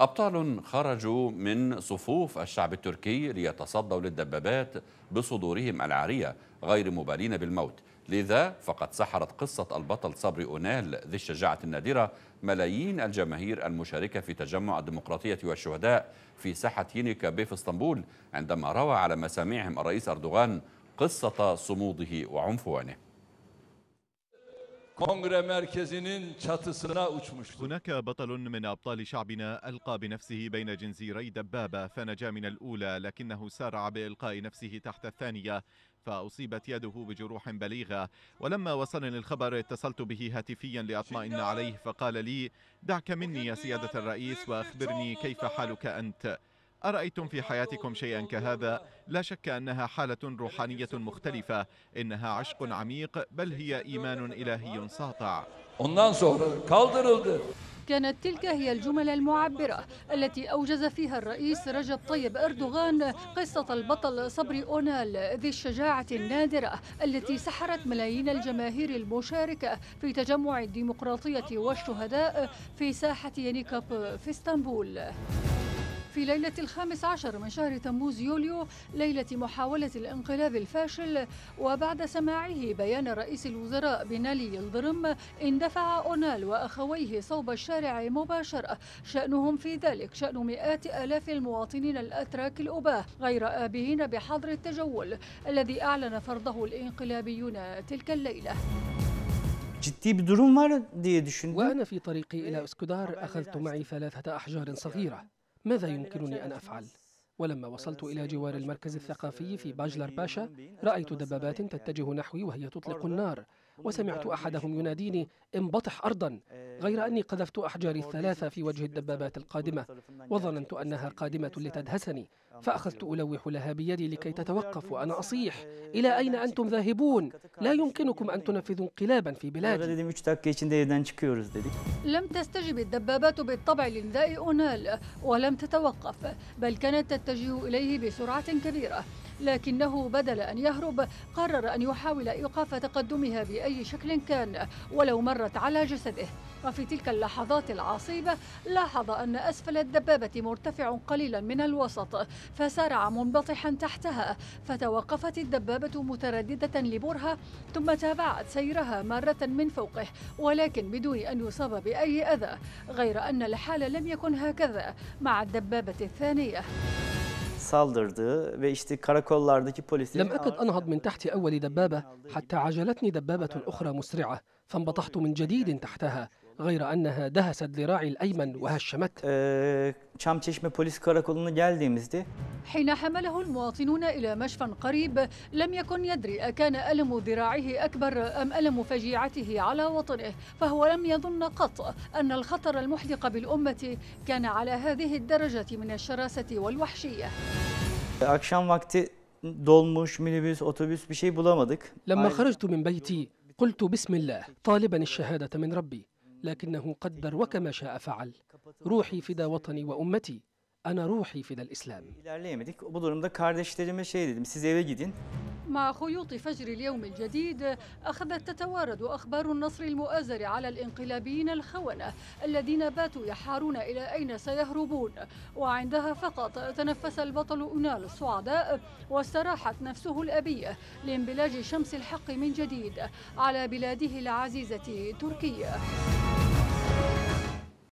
أبطال خرجوا من صفوف الشعب التركي ليتصدوا للدبابات بصدورهم العارية غير مبالين بالموت. لذا فقد سحرت قصة البطل صبري أونال ذي الشجاعة النادرة ملايين الجماهير المشاركة في تجمع الديمقراطية والشهداء في ساحة ينيكا في إسطنبول عندما روى على مسامعهم الرئيس أردوغان قصة صموده وعنفوانه. هناك بطل من أبطال شعبنا ألقى بنفسه بين جنزيري دبابة فنجا من الأولى لكنه سارع بإلقاء نفسه تحت الثانية فأصيبت يده بجروح بليغة. ولما وصلني الخبر اتصلت به هاتفيا لأطمئن عليه فقال لي دعك مني يا سيادة الرئيس وأخبرني كيف حالك أنت؟ أرأيتم في حياتكم شيئا كهذا؟ لا شك أنها حالة روحانية مختلفة إنها عشق عميق بل هي إيمان إلهي ساطع. كانت تلك هي الجمل المعبرة التي أوجز فيها الرئيس رجب طيب أردوغان قصة البطل صبري أونال ذي الشجاعة النادرة التي سحرت ملايين الجماهير المشاركة في تجمع الديمقراطية والشهداء في ساحة ينيكاب في إسطنبول في ليلة الخامس عشر من شهر تموز يوليو ليلة محاولة الانقلاب الفاشل وبعد سماعه بيان رئيس الوزراء بنالي يلدرم اندفع أونال وأخويه صوب الشارع مباشرة شأنهم في ذلك شأن مئات آلاف المواطنين الأتراك الأباة غير آبهين بحظر التجول الذي أعلن فرضه الإنقلابيون تلك الليلة. وأنا في طريقي إلى أسكودار أخذت معي ثلاثة أحجار صغيرة. ماذا يمكنني أن أفعل؟ ولما وصلت إلى جوار المركز الثقافي في باجلر باشا رأيت دبابات تتجه نحوي وهي تطلق النار وسمعت أحدهم يناديني انبطح أرضا غير أني قذفت أحجاري الثلاثة في وجه الدبابات القادمة وظننت أنها قادمة لتدهسني فأخذت ألوح لها بيدي لكي تتوقف وأنا أصيح. إلى أين أنتم ذاهبون؟ لا يمكنكم أن تنفذوا انقلابا في بلادي. لم تستجب الدبابات بالطبع لنداء أونال ولم تتوقف بل كانت تتجه إليه بسرعة كبيرة. لكنه بدل أن يهرب قرر أن يحاول إيقاف تقدمها بأي شكل كان ولو مرت على جسده. وفي تلك اللحظات العصيبة لاحظ أن أسفل الدبابة مرتفع قليلا من الوسط. فسارع منبطحا تحتها فتوقفت الدبابة مترددة لبرهة ثم تابعت سيرها مرة من فوقه ولكن بدون أن يصاب بأي أذى غير أن الحال لم يكن هكذا مع الدبابة الثانية. saldırdığı ve işte karakollardaki polislerin لم أكد أنهض من تحت أول دبابة حتى عجلتني دبابة أخرى مسرعة فانبطحت من جديد تحتها. غير أنها دهست ذراعي الأيمن وهشمت Ee, Çamçeşme Polis Karakolu'na geldiğimizde حين حمله المواطنون إلى مشفى قريب لم يكن يدري أكان ألم ذراعه أكبر أم ألم فجيعته على وطنه فهو لم يظن قط أن الخطر المحدق بالأمة كان على هذه الدرجة من الشراسة والوحشية. akşam vakti dolmuş, minibüs, otobüs bir şey bulamadık. لما خرجت من بيتي قلت بسم الله طالبا الشهادة من ربي. لكنه قدر وكما شاء فعل. روحي فدا وطني وأمتي أنا روحي فدا الإسلام. İlerleyemedik. Bu durumda kardeşlerime şey dedim, siz eve gidin. مع خيوط فجر اليوم الجديد أخذت تتوارد أخبار النصر المؤازر على الانقلابيين الخونة الذين باتوا يحارون إلى أين سيهربون. وعندها فقط تنفس البطل أنال الصعداء واستراحت نفسه الأبية لانبلاج شمس الحق من جديد على بلاده العزيزة تركيا